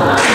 감사합니다.